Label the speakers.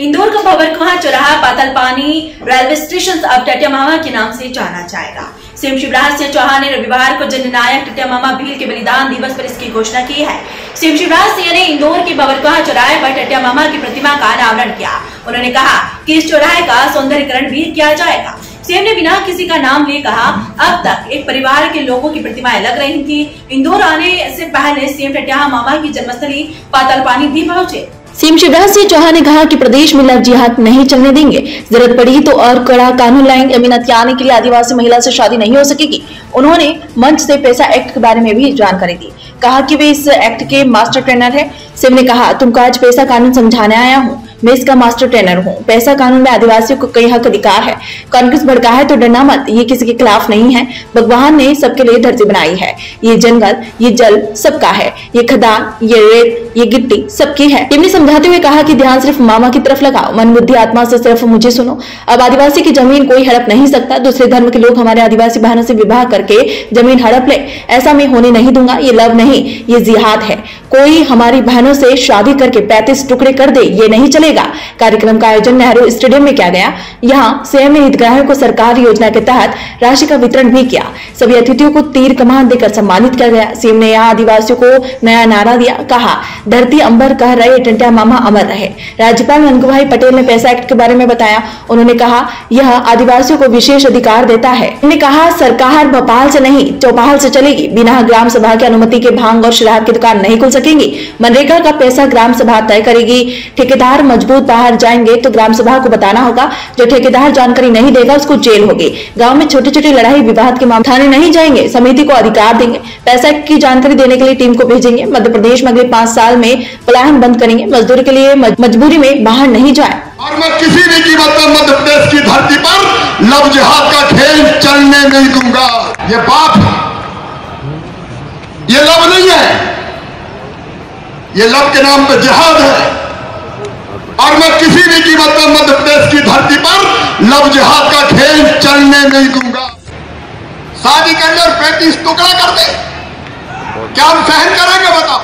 Speaker 1: इंदौर का भवरकुहा चौराहा पातल पानी रेलवे स्टेशन अब टटिया मामा के नाम से जाना जाएगा। सीएम शिवराज सिंह चौहान ने रविवार को जननायक टटिया मामा भील के बलिदान दिवस पर इसकी घोषणा की है। सीएम शिवराज सिंह ने इंदौर के भवरकुहा चौराहे पर टटिया मामा की प्रतिमा का अनावरण किया। उन्होंने कहा कि इस चौराहे का सौंदर्यकरण भी किया जाएगा। सीएम ने बिना किसी का नाम ले कहा, अब तक एक परिवार के लोगों की प्रतिमाएँ लग रही थी। इंदौर आने से पहले सीएम टटिया मामा की जन्मस्थली पातल पानी भी पहुँचे।
Speaker 2: सीएम शिवराज सिंह चौहान ने कहा कि प्रदेश में लव जिहाद नहीं चलने देंगे। ज़रूरत पड़ी तो और कड़ा कानून लाएँगे। अमीना आने के लिए आदिवासी महिला से शादी नहीं हो सकेगी। उन्होंने मंच से पैसा एक्ट के बारे में भी जानकारी दी। कहा कि वे इस एक्ट के मास्टर ट्रेनर है। सिम ने कहा, तुमको आज पैसा कानून समझाने आया हूँ। मैं इसका मास्टर ट्रेनर हूँ। पैसा कानून में आदिवासियों को कई हक अधिकार है। कांग्रेस भड़का है तो डरना मत। ये किसी के खिलाफ नहीं है। भगवान ने सबके लिए धरती बनाई है। ये जंगल, ये जल सबका है। ये खदान ये रेत, ये गिट्टी सबकी है। टीम ने समझाते हुए कहा कि ध्यान सिर्फ़ मामा की तरफ़ लगाओ। मन बुद्धि आत्मा से सिर्फ़ मुझे सुनो। अब आदिवासी की ज़मीन कोई हड़प नहीं सकता। दूसरे धर्म के लोग हमारे आदिवासी बहनों से विवाह करके ज़मीन हड़प ले। ऐसा मैं होने नहीं दूँगा। ये लव नहीं, ये जिहाद है। कोई हमारी बहनों से शादी करके पैंतीस टुकड़े कर दे, ये नहीं चलेगा कार्यक्रम का आयोजन नेहरू स्टेडियम में किया गया। यहाँ ने हितग्राहियों को सरकार योजना के तहत राशि का वितरण भी किया। सभी अतिथियों को तीर कमान देकर सम्मानित किया गया। सीएम ने यहाँ आदिवासियों को नया नारा दिया। कहा, धरती अंबर कह रहे, टंटिया मामा अमर रहे। राज्यपाल नंदू भाई पटेल ने पैसा एक्ट के बारे में बताया। उन्होंने कहा, यह आदिवासियों को विशेष अधिकार देता है। उन्होंने कहा, सरकार भोपाल से नहीं, चौपाल से चलेगी। बिना ग्राम सभा की अनुमति के भाँग और शराब की दुकान नहीं खुल सकेंगी। मनरेगा का पैसा ग्राम सभा तय करेगी। ठेकेदार मज़बूत बाहर जाएँगे तो ग्राम सभा को बताना होगा। जो ठेकेदार जानकारी नहीं देगा, उसको जेल होगी। गाँव में छोटी छोटी लड़ाई विवाद के मामले थाने नहीं जाएँगे, समिति को अधिकार देंगे। पैसा की जानकारी देने के लिए टीम को भेजेंगे। मध्य प्रदेश में अगले पाँच साल में पलायन बंद करेंगे। मजदूरी के लिए मजबूरी में बाहर नहीं जाए।
Speaker 3: और मैं किसी भी कीमत पर मध्य प्रदेश की धरती पर लव जिहाद का खेल चलने नहीं दूँगा। ये बात ये लव नहीं है। ये लव के नाम पे जिहाद है। और मैं किसी भी कीमत पर मध्य प्रदेश की धरती पर लव जिहाद का खेल चलने नहीं दूँगा। शादी के अंदर पैंतीस टुकड़ा कर दे। क्या हम सहन करेंगे बताओ?